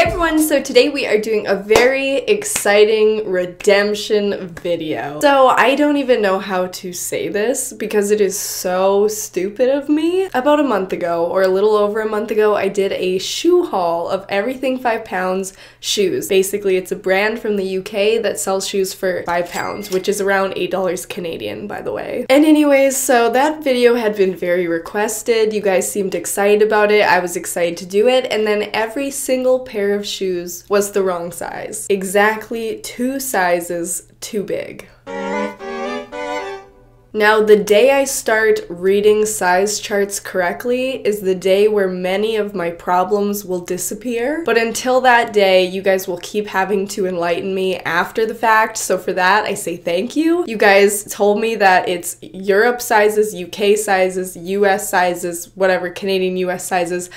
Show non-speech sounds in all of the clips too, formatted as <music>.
Hey everyone, so today we are doing a very exciting redemption video. So I don't even know how to say this because it is so stupid of me. About a month ago, or a little over a month ago, I did a shoe haul of everything 5 pounds shoes. Basically, it's a brand from the UK that sells shoes for 5 pounds, which is around $8 Canadian, by the way. And anyways, so that video had been very requested. You guys seemed excited about it. I was excited to do it. And then every single pair pair of shoes was the wrong size. Exactly two sizes too big. Now, the day I start reading size charts correctly is the day where many of my problems will disappear. But until that day, you guys will keep having to enlighten me after the fact. So for that, I say thank you. You guys told me that it's Europe sizes, UK sizes, US sizes, whatever, Canadian US sizes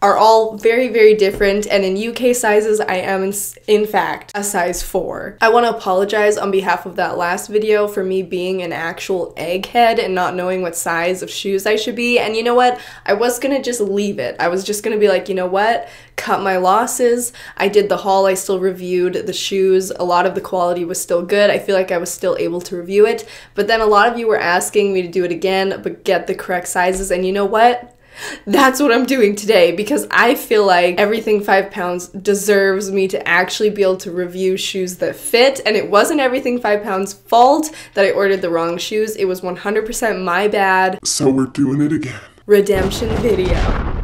are all very, very different. And in UK sizes, I am in, fact a size 4. I want to apologize on behalf of that last video for me being an actual egghead and not knowing what size of shoes I should be. And you know what? I was gonna just leave it. I was just gonna be like, you know what? Cut my losses. I did the haul, I still reviewed the shoes. A lot of the quality was still good. I feel like I was still able to review it. But then a lot of you were asking me to do it again, but get the correct sizes. And you know what? That's what I'm doing today because I feel like everything five pounds deserves me to actually be able to review shoes that fit. And it wasn't everything five pounds' fault that I ordered the wrong shoes. It was 100% my bad. So we're doing it again. Redemption video.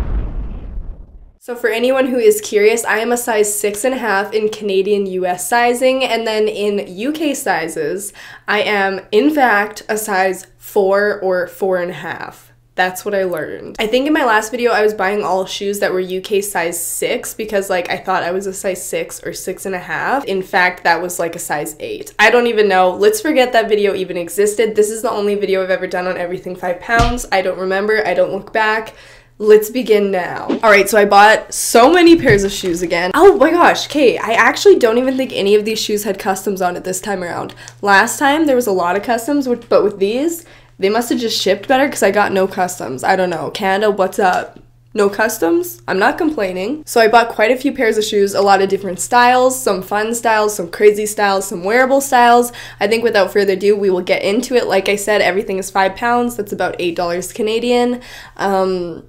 So for anyone who is curious, I am a size six and a half in Canadian US sizing, and then in UK sizes, I am in fact a size four or four and a half. That's what I learned. I think in my last video I was buying all shoes that were UK size 6 because like I thought I was a size 6 or six and a half. In fact, that was like a size 8. I don't even know. Let's forget that video even existed. This is the only video I've ever done on everything 5 pounds. I don't remember. I don't look back. Let's begin now. All right, so I bought so many pairs of shoes again. Oh my gosh, okay, I actually don't even think any of these shoes had customs on it this time around. Last time there was a lot of customs, but with these, they must have just shipped better because I got no customs. I don't know. Canada, what's up? No customs? I'm not complaining. So I bought quite a few pairs of shoes, a lot of different styles, some fun styles, some crazy styles, some wearable styles. I think without further ado, we will get into it. Like I said, everything is five pounds. That's about $8 Canadian. Um,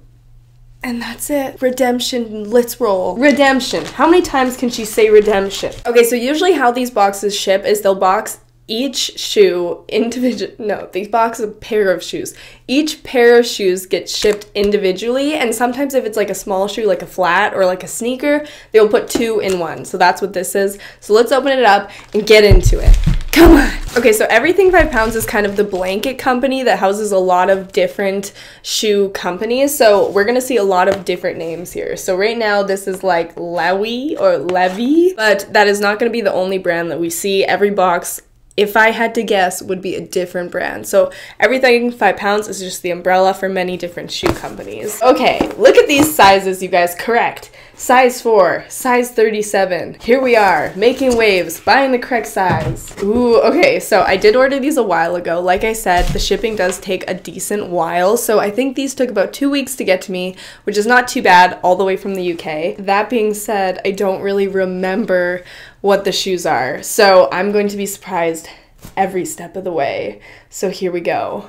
and that's it. Redemption. Let's roll. Redemption. How many times can she say redemption? Okay, so usually how these boxes ship is they'll box each shoe individual no these box a pair of shoes. Each pair of shoes gets shipped individually and sometimes if it's like a small shoe like a flat or like a sneaker they'll put two in one. So that's what this is. So let's open it up and get into it. Come on. Okay so everything five pounds is kind of the blanket company that houses a lot of different shoe companies. So we're gonna see a lot of different names here. So right now this is like lewy or levy but that is not gonna be the only brand that we see. Every box if I had to guess, would be a different brand. So everything five pounds is just the umbrella for many different shoe companies. Okay, look at these sizes, you guys. Correct. Size 4, size 37. Here we are, making waves, buying the correct size. Ooh, okay, so I did order these a while ago. Like I said, the shipping does take a decent while, so I think these took about two weeks to get to me, which is not too bad all the way from the UK. That being said, I don't really remember what the shoes are, so I'm going to be surprised every step of the way. So here we go.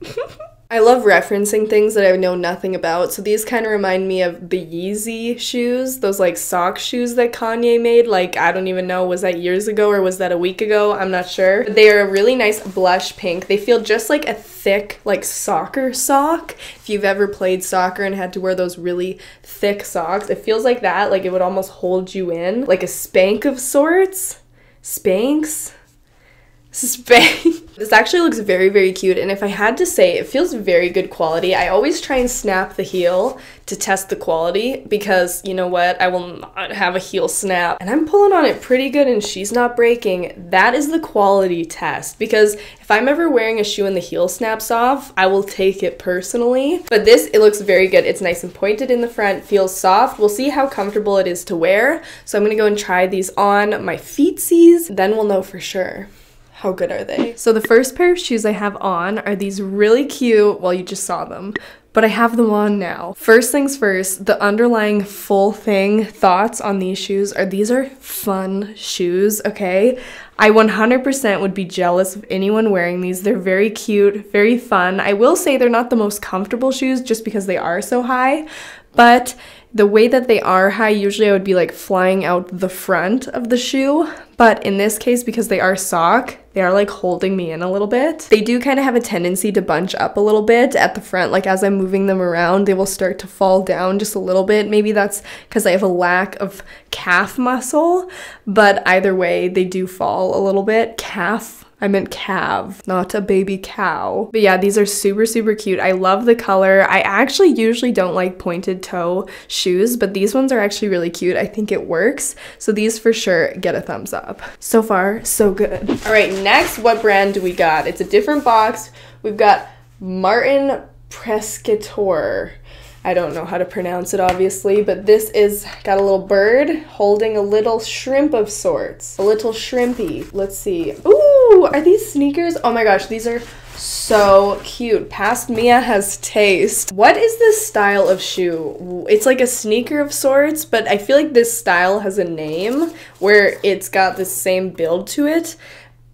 <laughs> I love referencing things that I know nothing about. So these kind of remind me of the Yeezy shoes, those like sock shoes that Kanye made. Like, I don't even know, was that years ago or was that a week ago? I'm not sure. They are a really nice blush pink. They feel just like a thick, like soccer sock. If you've ever played soccer and had to wear those really thick socks, it feels like that. Like it would almost hold you in, like a spank of sorts. Spanx? <laughs> This actually looks very, very cute, and if I had to say, it feels very good quality. I always try and snap the heel to test the quality because, you know what, I will not have a heel snap. And I'm pulling on it pretty good and she's not breaking. That is the quality test because if I'm ever wearing a shoe and the heel snaps off, I will take it personally. But this, it looks very good. It's nice and pointed in the front, feels soft. We'll see how comfortable it is to wear. So I'm gonna go and try these on my feetsies, then we'll know for sure. How good are they? So the first pair of shoes I have on are these really cute, well you just saw them, but I have them on now. First things first, the underlying full thing thoughts on these shoes are these are fun shoes, okay? I 100% would be jealous of anyone wearing these. They're very cute, very fun. I will say they're not the most comfortable shoes just because they are so high, but the way that they are high, usually I would be like flying out the front of the shoe. But in this case, because they are sock, they are like holding me in a little bit. They do kind of have a tendency to bunch up a little bit at the front. Like as I'm moving them around, they will start to fall down just a little bit. Maybe that's because I have a lack of calf muscle. But either way, they do fall a little bit. Calf I meant calf, not a baby cow. But yeah, these are super, super cute. I love the color. I actually usually don't like pointed toe shoes, but these ones are actually really cute. I think it works. So these for sure get a thumbs up. So far, so good. All right, next, what brand do we got? It's a different box. We've got Martin Prescator. I don't know how to pronounce it obviously, but this is got a little bird holding a little shrimp of sorts. A little shrimpy. Let's see. Ooh, are these sneakers? Oh my gosh, these are so cute. Past Mia has taste. What is this style of shoe? It's like a sneaker of sorts, but I feel like this style has a name where it's got the same build to it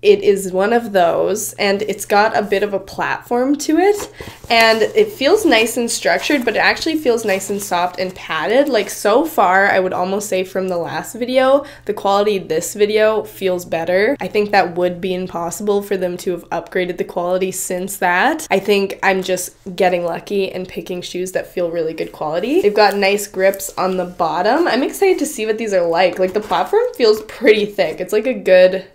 it is one of those and it's got a bit of a platform to it and it feels nice and structured but it actually feels nice and soft and padded. Like so far i would almost say from the last video the quality this video feels better. I think that would be impossible for them to have upgraded the quality since that. I think i'm just getting lucky and picking shoes that feel really good quality. They've got nice grips on the bottom. I'm excited to see what these are like. Like the platform feels pretty thick. It's like a good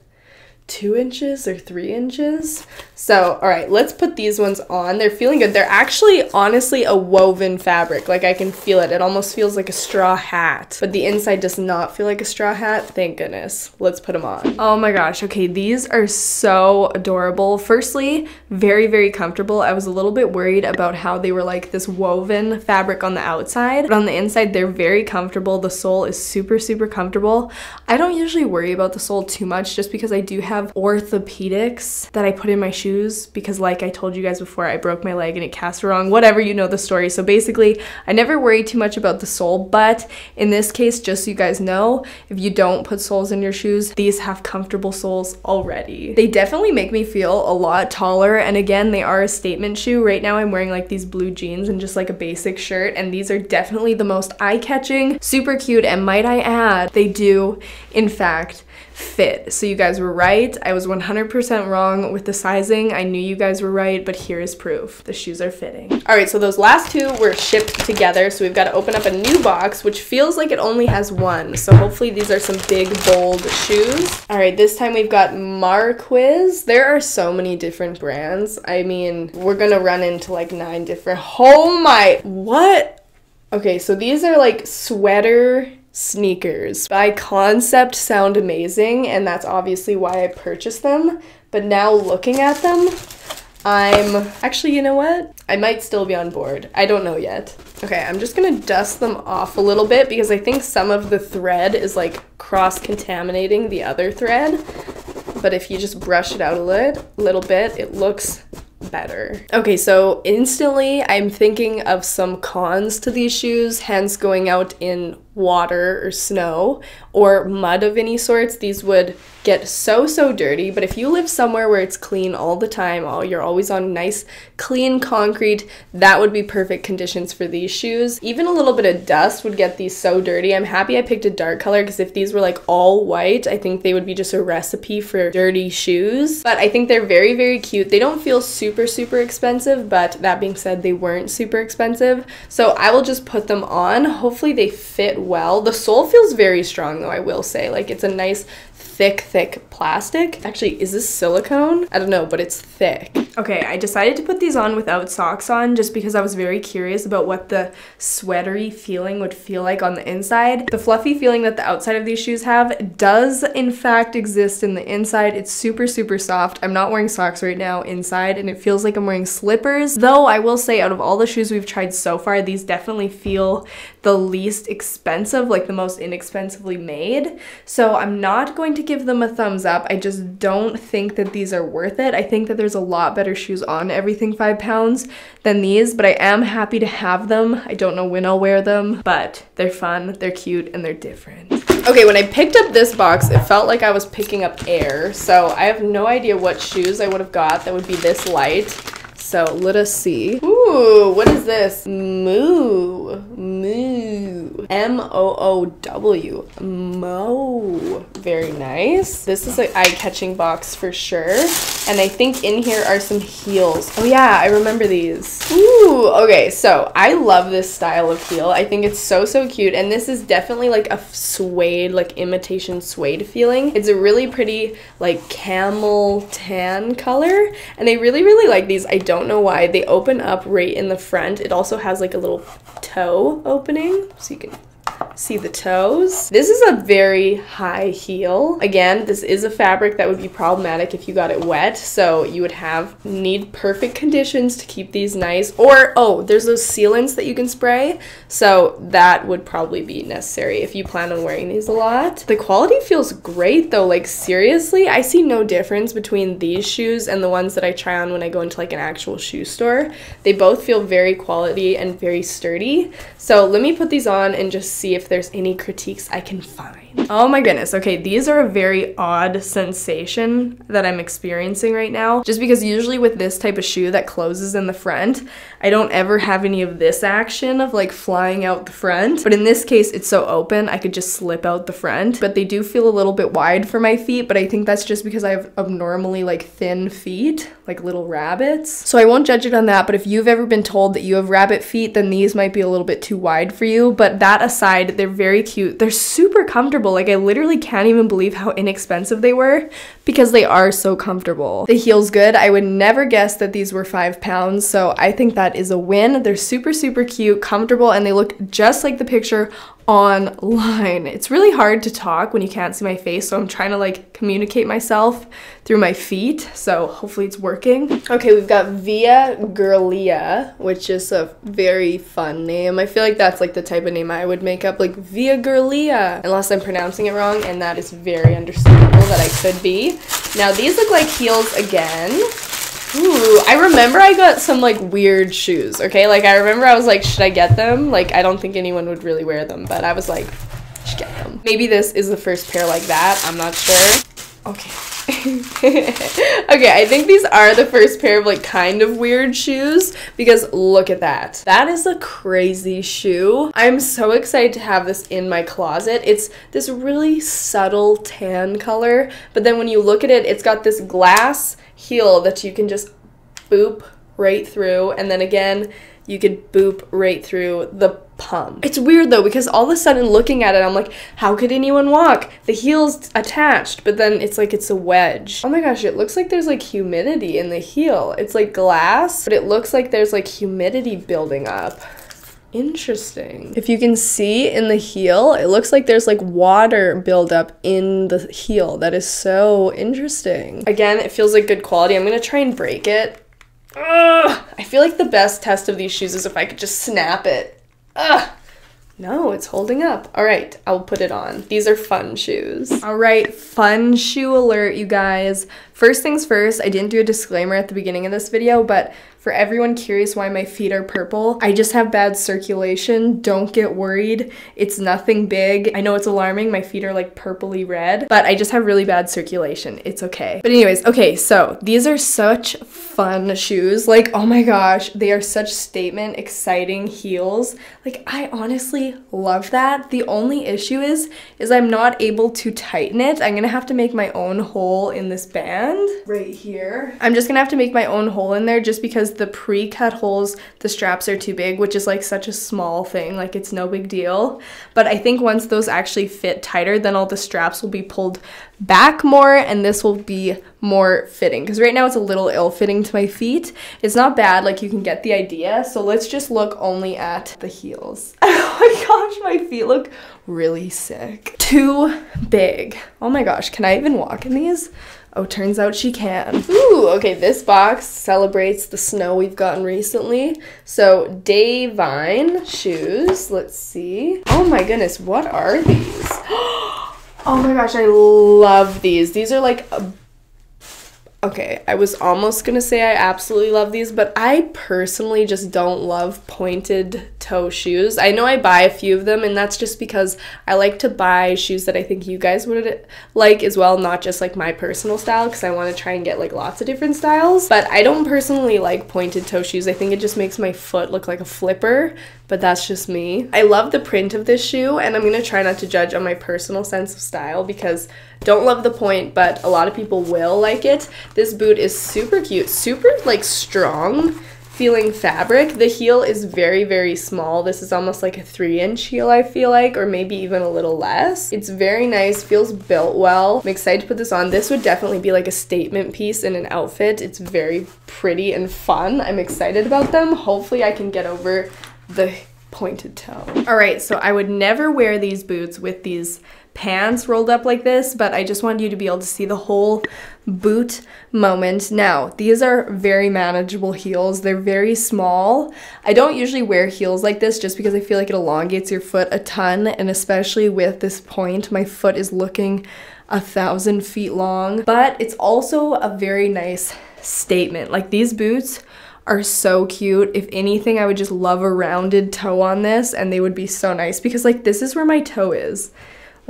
two inches or three inches. So, all right, let's put these ones on. They're feeling good. They're actually honestly a woven fabric. Like I can feel it. It almost feels like a straw hat, but the inside does not feel like a straw hat. Thank goodness. Let's put them on. Oh my gosh. Okay, these are so adorable. Firstly, very, very comfortable. I was a little bit worried about how they were like this woven fabric on the outside, but on the inside, they're very comfortable. The sole is super, super comfortable. I don't usually worry about the sole too much just because I do have orthopedics that I put in my shoes shoes because like I told you guys before, I broke my leg and it cast wrong, whatever, you know the story. So basically, I never worry too much about the sole, but in this case, just so you guys know, if you don't put soles in your shoes, these have comfortable soles already. They definitely make me feel a lot taller, and again, they are a statement shoe. Right now, I'm wearing like these blue jeans and just like a basic shirt, and these are definitely the most eye-catching, super cute, and might I add, they do, in fact, fit. So you guys were right. I was 100% wrong with the sizing. I knew you guys were right, but here is proof. The shoes are fitting. All right, so those last two were shipped together. So we've got to open up a new box, which feels like it only has one. So hopefully these are some big, bold shoes. All right, this time we've got Marquise. There are so many different brands. I mean, we're gonna run into like nine different, oh my, what? Okay, so these are like sweater sneakers. By concept sound amazing and that's obviously why I purchased them, but now looking at them, I'm actually, you know what? I might still be on board. I don't know yet. Okay, I'm just gonna dust them off a little bit because I think some of the thread is like cross contaminating the other thread. But if you just brush it out a little, little bit, it looks better. Okay, so instantly I'm thinking of some cons to these shoes, hence going out in water or snow or mud of any sorts, these would get so, so dirty. But if you live somewhere where it's clean all the time, oh, you're always on nice, clean concrete, that would be perfect conditions for these shoes. Even a little bit of dust would get these so dirty. I'm happy I picked a dark color because if these were like all white, I think they would be just a recipe for dirty shoes. But I think they're very, very cute. They don't feel super, super expensive, but that being said, they weren't super expensive. So I will just put them on. Hopefully they fit well. The sole feels very strong though, I will say. Like it's a nice thick, thick plastic. Actually, is this silicone? I don't know, but it's thick. Okay, I decided to put these on without socks on just because I was very curious about what the sweatery feeling would feel like on the inside. The fluffy feeling that the outside of these shoes have does in fact exist in the inside. It's super, super soft. I'm not wearing socks right now inside and it feels like I'm wearing slippers. Though I will say out of all the shoes we've tried so far, these definitely feel the least expensive, like the most inexpensively made. So I'm not going to give them a thumbs up. I just don't think that these are worth it. I think that there's a lot better shoes on Everything 5 pounds than these, but I am happy to have them. I don't know when I'll wear them, but they're fun, they're cute, and they're different. Okay, when I picked up this box, it felt like I was picking up air, so I have no idea what shoes I would have got that would be this light. So let us see. Ooh, what is this? Moo. Moo. M-O-O-W. Mo. Very nice. This is an eye-catching box for sure. And I think in here are some heels. Oh yeah, I remember these. Ooh, okay, so I love this style of heel. I think it's so, so cute. And this is definitely like a suede, like imitation suede feeling. It's a really pretty like camel tan color. And I really, really like these. I don't know why. They open up right in the front. It also has like a little toe opening so you can see the toes. This is a very high heel. Again, this is a fabric that would be problematic if you got it wet, so you would have need perfect conditions to keep these nice. Or, oh, there's those sealants that you can spray, so that would probably be necessary if you plan on wearing these a lot. The quality feels great though, like seriously, I see no difference between these shoes and the ones that I try on when I go into like an actual shoe store. They both feel very quality and very sturdy. So let me put these on and just see if there's any critiques I can find. Oh my goodness. Okay, these are a very odd sensation that I'm experiencing right now. Just because usually with this type of shoe that closes in the front, I don't ever have any of this action of like flying out the front. But in this case, it's so open, I could just slip out the front. But they do feel a little bit wide for my feet, but I think that's just because I have abnormally like thin feet, like little rabbits. So I won't judge it on that, but if you've ever been told that you have rabbit feet, then these might be a little bit too wide for you. But that aside, they're very cute. They're super comfortable. Like I literally can't even believe how inexpensive they were because they are so comfortable. The heel's good. I would never guess that these were five pounds, so I think that is a win. They're super, super cute, comfortable, and they look just like the picture online. It's really hard to talk when you can't see my face, so I'm trying to like communicate myself through my feet, so hopefully it's working. Okay, we've got Via Girlia, which is a very fun name. I feel like that's like the type of name I would make up, like Via Girlia, unless I'm pronouncing it wrong, and that is very understandable that I could be. Now these look like heels again. Ooh, I remember I got some like weird shoes, okay? Like I remember I was like, should I get them? Like I don't think anyone would really wear them, but I was like, should get them. Maybe this is the first pair like that. I'm not sure. Okay. <laughs> okay, I think these are the first pair of like kind of weird shoes because look at that. That is a crazy shoe. I'm so excited to have this in my closet. It's this really subtle tan color, but then when you look at it, it's got this glass heel that you can just boop right through and then again you could boop right through the pump. It's weird though because all of a sudden looking at it I'm like how could anyone walk? The heel's attached but then it's like it's a wedge. Oh my gosh it looks like there's like humidity in the heel. It's like glass but it looks like there's like humidity building up. Interesting. If you can see in the heel, it looks like there's like water buildup in the heel. That is so interesting. Again, it feels like good quality. I'm gonna try and break it. Ugh! I feel like the best test of these shoes is if I could just snap it. Ugh! No, it's holding up. All right, I'll put it on. These are fun shoes. All right, fun shoe alert, you guys. First things first, I didn't do a disclaimer at the beginning of this video, but for everyone curious why my feet are purple, I just have bad circulation. Don't get worried. It's nothing big. I know it's alarming. My feet are like purpley red, but I just have really bad circulation. It's okay. But anyways, okay, so these are such fun shoes. Like, oh my gosh, they are such statement, exciting heels. Like, I honestly love that. The only issue is, is I'm not able to tighten it. I'm gonna have to make my own hole in this band right here. I'm just gonna have to make my own hole in there just because because the pre-cut holes, the straps are too big, which is like such a small thing, like it's no big deal. But I think once those actually fit tighter, then all the straps will be pulled back more and this will be more fitting because right now it's a little ill-fitting to my feet. It's not bad, like you can get the idea. So let's just look only at the heels. <laughs> oh my gosh, my feet look really sick. Too big. Oh my gosh, can I even walk in these? Oh, turns out she can. Ooh, okay, this box celebrates the snow we've gotten recently. So, Dayvine shoes. Let's see. Oh my goodness, what are these? <gasps> Oh my gosh, I love these. These are like Okay, I was almost gonna say I absolutely love these, but I personally just don't love pointed toe shoes. I know I buy a few of them, and that's just because I like to buy shoes that I think you guys would like as well, not just like my personal style, because I want to try and get like lots of different styles. But I don't personally like pointed toe shoes. I think it just makes my foot look like a flipper, but that's just me. I love the print of this shoe, and I'm gonna try not to judge on my personal sense of style because don't love the point, but a lot of people will like it. This boot is super cute, super like strong feeling fabric. The heel is very, very small. This is almost like a three inch heel, I feel like, or maybe even a little less. It's very nice, feels built well. I'm excited to put this on. This would definitely be like a statement piece in an outfit. It's very pretty and fun. I'm excited about them. Hopefully I can get over the pointed toe. All right, so I would never wear these boots with these pants rolled up like this, but I just wanted you to be able to see the whole boot moment. Now, these are very manageable heels. They're very small. I don't usually wear heels like this just because I feel like it elongates your foot a ton, and especially with this point, my foot is looking a thousand feet long, but it's also a very nice statement. Like these boots are so cute. If anything, I would just love a rounded toe on this and they would be so nice because like this is where my toe is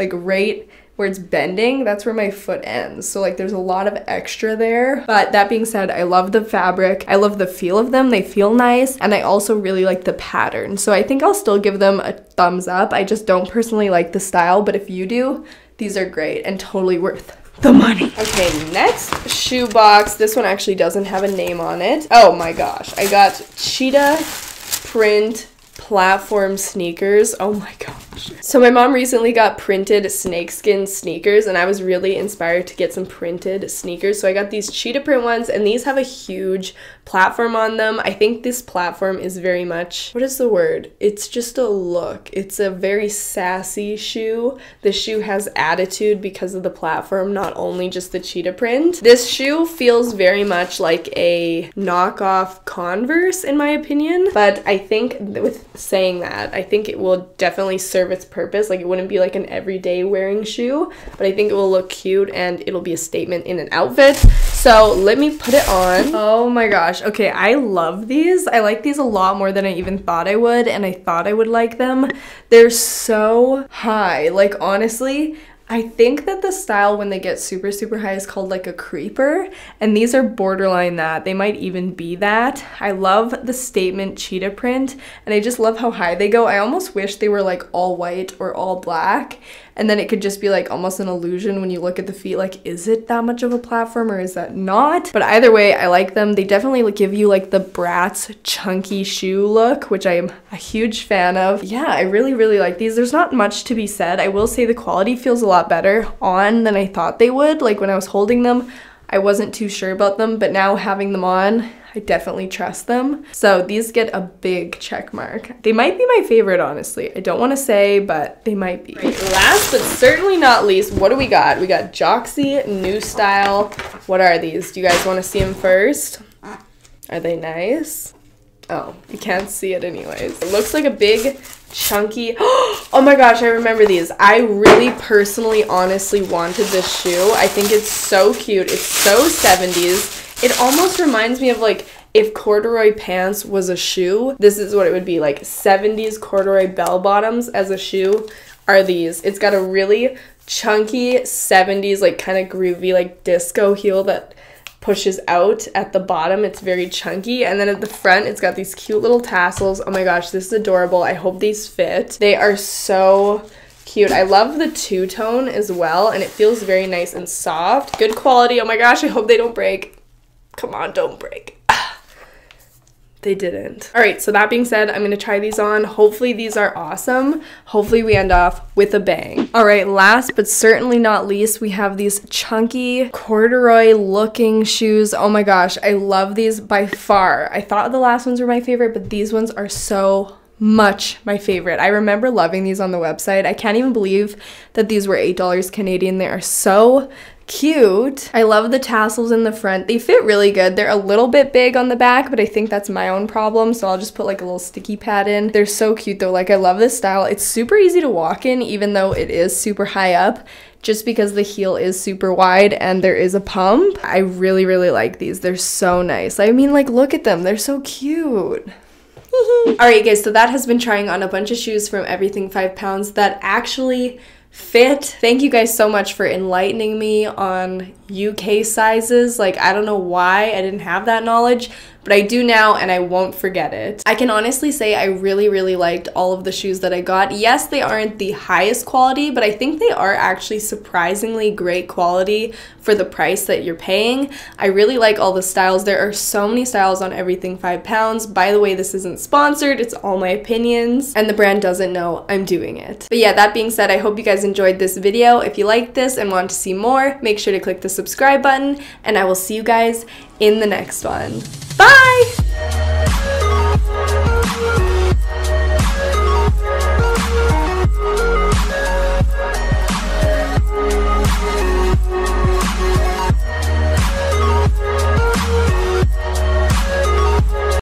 like right where it's bending, that's where my foot ends. So like there's a lot of extra there. But that being said, I love the fabric. I love the feel of them. They feel nice. And I also really like the pattern. So I think I'll still give them a thumbs up. I just don't personally like the style, but if you do, these are great and totally worth the money. Okay, next shoe box. This one actually doesn't have a name on it. Oh my gosh. I got cheetah print platform sneakers. Oh my gosh. So my mom recently got printed snakeskin sneakers and I was really inspired to get some printed sneakers. So I got these cheetah print ones and these have a huge platform on them. I think this platform is very much, what is the word? It's just a look. It's a very sassy shoe. The shoe has attitude because of the platform, not only just the cheetah print. This shoe feels very much like a knockoff Converse in my opinion, but I think with saying that, I think it will definitely serve its purpose. Like it wouldn't be like an everyday wearing shoe, but I think it will look cute and it'll be a statement in an outfit. So let me put it on. Oh my gosh. Okay, I love these. I like these a lot more than I even thought I would, and I thought I would like them. They're so high. Like honestly, I think that the style when they get super, super high is called like a creeper, and these are borderline that. They might even be that. I love the statement cheetah print, and I just love how high they go. I almost wish they were like all white or all black, and then it could just be like almost an illusion when you look at the feet like is it that much of a platform or is that not? But either way i like them. They definitely give you like the Bratz chunky shoe look which i am a huge fan of. Yeah i really really like these. There's not much to be said. I will say the quality feels a lot better on than i thought they would. Like when i was holding them I wasn't too sure about them, but now having them on, I definitely trust them. So these get a big check mark. They might be my favorite, honestly. I don't want to say, but they might be. Right, last but certainly not least, what do we got? We got Joxy New Style. What are these? Do you guys want to see them first? Are they nice? Oh, you can't see it anyways. It looks like a big chunky. <gasps> Oh my gosh, I remember these. I really personally, honestly wanted this shoe. I think it's so cute. It's so 70s. It almost reminds me of like if corduroy pants was a shoe, this is what it would be like 70s corduroy bell bottoms as a shoe are these. It's got a really chunky 70s like kind of groovy like disco heel that pushes out at the bottom. It's very chunky. And then at the front, it's got these cute little tassels. Oh my gosh, this is adorable. I hope these fit. They are so cute. I love the two-tone as well, and it feels very nice and soft. Good quality. Oh my gosh, I hope they don't break. Come on, don't break. <sighs> They didn't. All right, so that being said, I'm gonna try these on. Hopefully these are awesome. Hopefully we end off with a bang. All right, last but certainly not least, we have these chunky corduroy looking shoes. Oh my gosh, I love these by far. I thought the last ones were my favorite, but these ones are so much my favorite. I remember loving these on the website. I can't even believe that these were $8 Canadian. They are so cute. I love the tassels in the front. They fit really good. They're a little bit big on the back, but I think that's my own problem. So I'll just put like a little sticky pad in. They're so cute though. Like I love this style. It's super easy to walk in even though it is super high up just because the heel is super wide and there is a pump. I really, really like these. They're so nice. I mean, like, look at them. They're so cute. <laughs> Alright guys, so that has been trying on a bunch of shoes from Everything 5 Pounds that actually fit. Thank you guys so much for enlightening me on UK sizes. Like, I don't know why I didn't have that knowledge, but I do now and I won't forget it. I can honestly say I really, really liked all of the shoes that I got. Yes, they aren't the highest quality, but I think they are actually surprisingly great quality for the price that you're paying. I really like all the styles. There are so many styles on everything five pounds. By the way, this isn't sponsored, it's all my opinions, and the brand doesn't know I'm doing it. But yeah, that being said, I hope you guys enjoyed this video. If you liked this and want to see more, make sure to click the subscribe button, and I will see you guys in the next one. Bye!